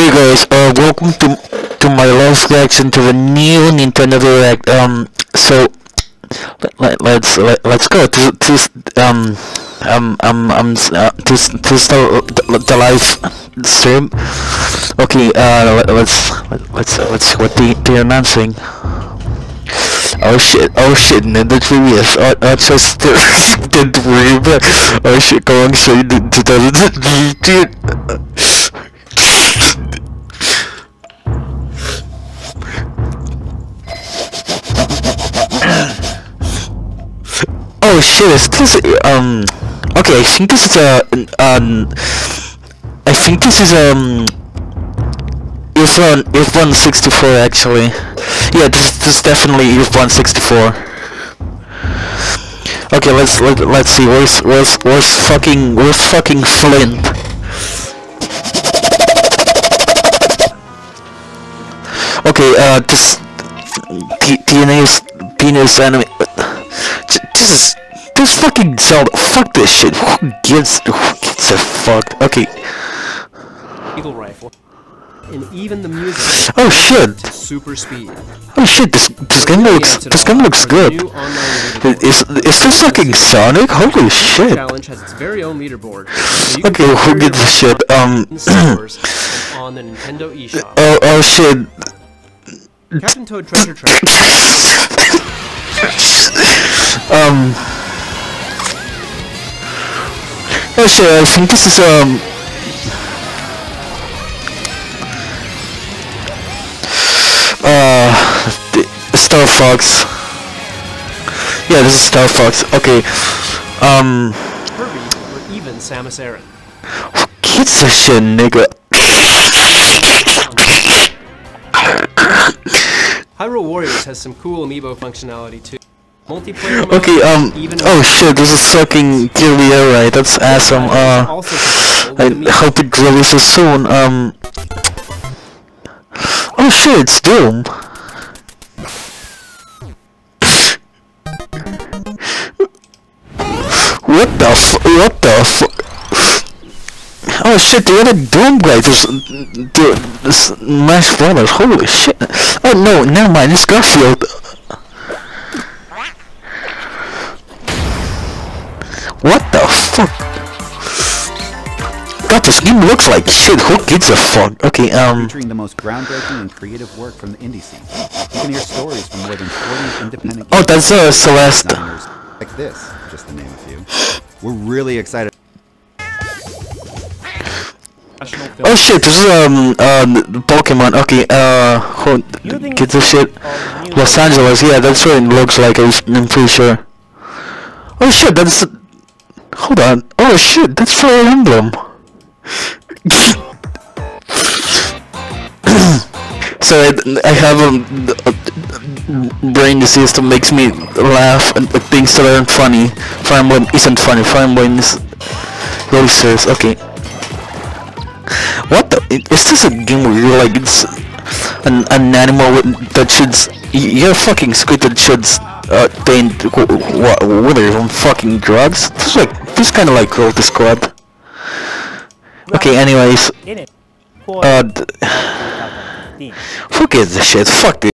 Hey guys, uh, welcome to to my last reaction to the new Nintendo Direct. Um, so let, let's let, let's go to to um um um um uh, to to start the, live stream. Okay, uh, let, let's let's let's what they they're announcing. Oh shit, oh shit, Nintendo 3DS, oh, oh just did the Oh shit, going straight to the Oh shit, is this um okay, I think this is a um I think this is um if one if 164 actually. Yeah, this this is definitely if 164. Okay, let's let, let's see. Where's where's where's fucking where's fucking Flint? Okay, uh, this TNA's penis anime. This is this fucking Zelda. Fuck this shit. Who gives who gives a fuck? Okay. Eagle rifle. And even the music. Oh shit. Super speed. Oh shit. This this game looks this game looks good. Is is this fucking Sonic? Holy shit. Challenge has its very own leaderboard. Okay, who gives a shit? Um. on the Nintendo eShop. Oh oh shit. Captain Toad Treasure Track. um. Oh shit, I think this is um. Uh, Star Fox. Yeah, this is Star Fox. Okay. Um. Kirby or even Samus Aran. Who gives a shit, nigga? Hyrule Warriors has some cool amiibo functionality too. Multiplayer okay, um, oh shit, this is fucking Gilly right, that's awesome, uh, I hope it releases soon, um, oh shit, it's Doom. what the f- what the f- Oh shit, the other Doom guy just the, the Smash Brothers. Holy shit! Oh no, never mind. It's Garfield. What the fuck? God, this game looks like shit. Who gives a fuck? Okay, um. Featuring the most groundbreaking and creative work from the indie scene. You can hear stories from more than 40 independent. Oh, that's uh, Celeste. Like this, just to name a few. We're really excited. Oh shit, this is um uh Pokemon. Okay, uh who gets this shit? Los Angeles, yeah, that's what it looks like, I'm pretty sure. Oh shit, that's hold on. Oh shit, that's Fire Emblem. so I, I have a, brain disease that makes me laugh at things that aren't funny. Fire Emblem isn't funny. Fire Emblem is serious. Okay. What the? Is this a game where you're like it's an, an animal that should you're a fucking squid that should uh what are you fucking drugs? This is like this kind of like Cruelty Squad. Okay, anyways, uh, who gives a shit? Fuck this.